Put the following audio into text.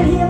right here